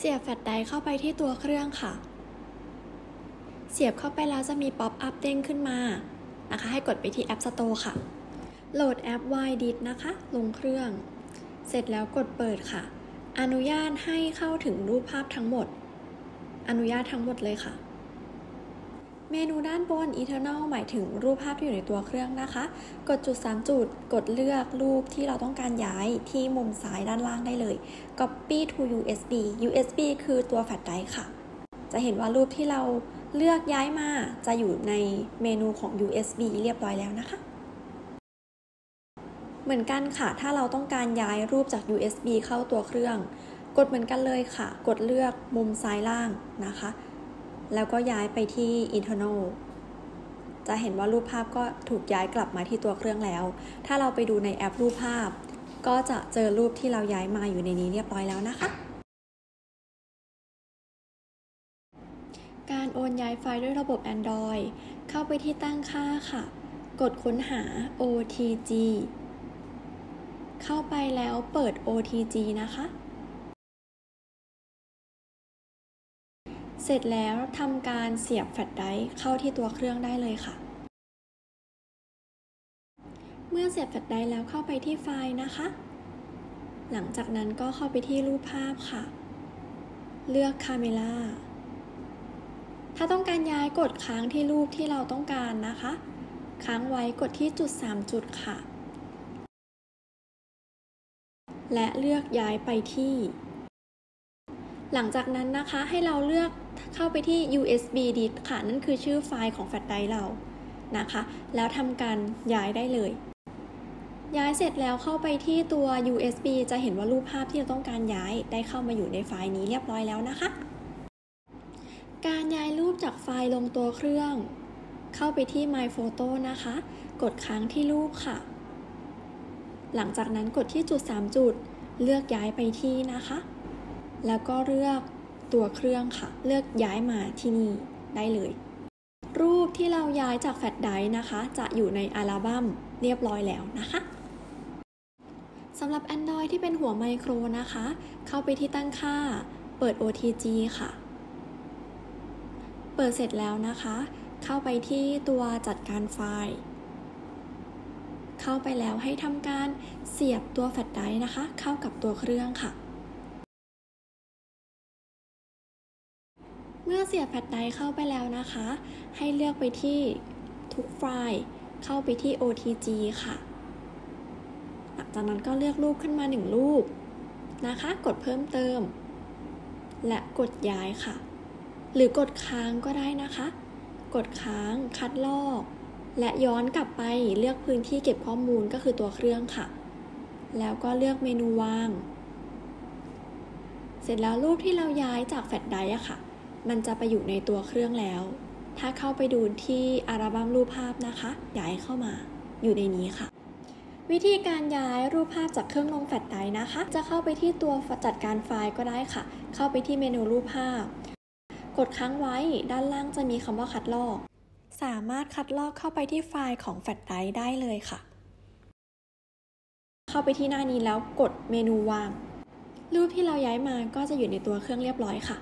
เสียบแฟลชไดรฟ์เข้าไปที่ตัวเครื่องค่ะ เสียบเข้าไปแล้วจะมี pop-up เด้งขึ้นมานะคะ ให้กดไปที่ App Store ค่ะ โหลดแอป Y-Disk นะคะ ลงเครื่อง เสร็จแล้วกดเปิดค่ะ อนุญาตให้เข้าถึงรูปภาพทั้งหมด อนุญาตทั้งหมดเลยค่ะ เมนูด้านบน Internal หมายถึงรูปภาพที่อยู่ในตัวเครื่องนะคะ กดจุด 3 จุด กดเลือกรูปที่เราต้องการย้ายที่มุมซ้ายด้านล่างได้เลย Copy to USB USB คือตัวแฟลชไดร์ค่ะ จะเห็นว่ารูปที่เราเลือกย้ายมาจะอยู่ในเมนูของ USB เรียบร้อยแล้วนะคะ เหมือนกันค่ะ ถ้าเราต้องการย้ายรูปจาก USB เข้าตัวเครื่อง กดเหมือนกันเลยค่ะ กดเลือกมุมซ้ายล่างนะคะ แล้วก็ย้ายไปที่ internal จะเห็นว่ารูปภาพก็ถูกย้ายกลับมาที่ตัวเครื่องแล้ว ถ้าเราไปดูในแอปรูปภาพ ก็จะเจอรูปที่เราย้ายมาอยู่ในนี้เรียบร้อยแล้วนะคะ การโอนย้ายไฟล์ด้วยระบบ Android เข้าไปที่ตั้งค่าค่ะ กดค้นหา OTG เข้าไปแล้วเปิด OTG นะคะ เสร็จแล้วทำการเสียบแฟลชไดร์เข้าที่ตัวเครื่องได้เลยค่ะ เมื่อเสียบแฟลชไดร์แล้วเข้าไปที่ไฟล์นะคะ หลังจากนั้นก็เข้าไปที่รูปภาพค่ะ เลือก Camera ถ้าต้องการย้ายกดค้างที่รูปที่เราต้องการนะคะ ค้างไว้กดที่จุด 3 จุดค่ะ และเลือกย้ายไปที่ หลังจากนั้นนะคะให้เราเลือกเข้าไปที่ USB disk ค่ะ นั่นคือชื่อไฟล์ของแฟลชไดร์เรานะคะ แล้วทำการย้ายได้เลย ย้ายเสร็จแล้วเข้าไปที่ตัว USB จะเห็นว่ารูปภาพที่เราต้องการย้ายได้เข้ามาอยู่ในไฟล์นี้เรียบร้อยแล้วนะคะ การย้ายรูปจากไฟล์ลงตัวเครื่อง เข้าไปที่ My Photo นะคะ กดค้างที่รูปค่ะ หลังจากนั้นกดที่จุด 3 จุด เลือกย้ายไปที่นะคะ แล้วก็เลือกตัวเครื่องค่ะ เลือกย้ายมาที่นี่ได้เลย รูปที่เราย้ายจากแฟลชไดร์นะคะ จะอยู่ในอัลบั้มเรียบร้อยแล้วนะคะสำหรับ Android ที่เป็นหัวไมโครนะคะ เข้าไปที่ตั้งค่า เปิด OTG ค่ะ เปิดเสร็จแล้วนะคะ เข้าไปที่ตัวจัดการไฟล์ เข้าไปแล้วให้ทำการเสียบตัวแฟลชไดร์นะคะ เข้ากับตัวเครื่องค่ะ เมื่อเสียบแฟลชไดร์เข้าไปแล้วนะคะ ให้เลือกไปที่ทุกไฟล์เข้าไปที่ OTG ค่ะ หลังจากนั้นก็เลือกรูปขึ้นมาหนึ่งรูปนะคะ กดเพิ่มเติม และกดย้ายค่ะ หรือกดค้างก็ได้นะคะ กดค้างคัดลอก และย้อนกลับไปเลือกพื้นที่เก็บข้อมูลก็คือตัวเครื่องค่ะ แล้วก็เลือกเมนูวาง เสร็จแล้วรูปที่เราย้ายจากแฟลชไดร์อะค่ะ มันจะไปอยู่ในตัวเครื่องแล้ว ถ้าเข้าไปดูที่อัลบั้มรูปภาพนะคะ ย้ายเข้ามาอยู่ในนี้ค่ะ วิธีการย้ายรูปภาพจากเครื่องลงแฟลชไดรฟ์นะคะ จะเข้าไปที่ตัวจัดการไฟล์ก็ได้ค่ะ เข้าไปที่เมนูรูปภาพ กดค้างไว้ด้านล่างจะมีคำว่าคัดลอก สามารถคัดลอกเข้าไปที่ไฟล์ของแฟลชไดร์ได้เลยค่ะ เข้าไปที่หน้านี้แล้วกดเมนูวางรูปที่เราย้ายมาก็จะอยู่ในตัวเครื่องเรียบร้อยค่ะ